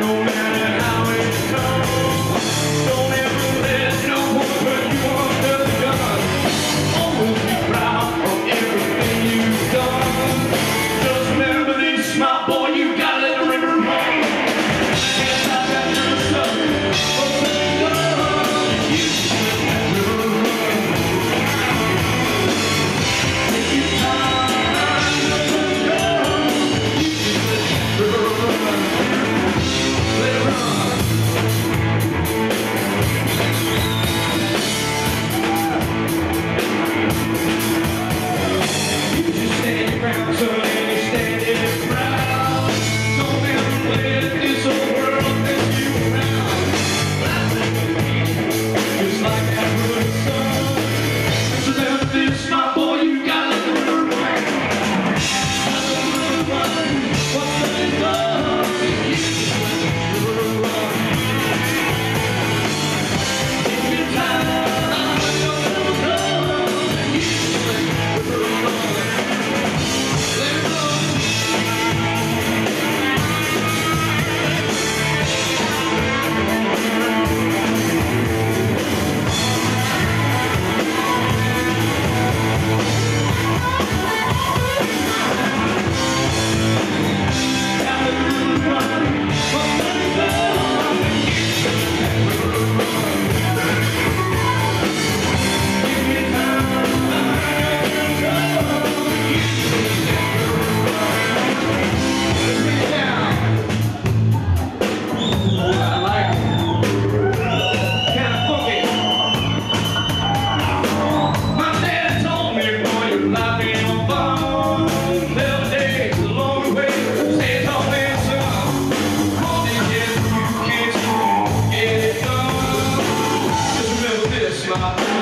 no man. goodbye.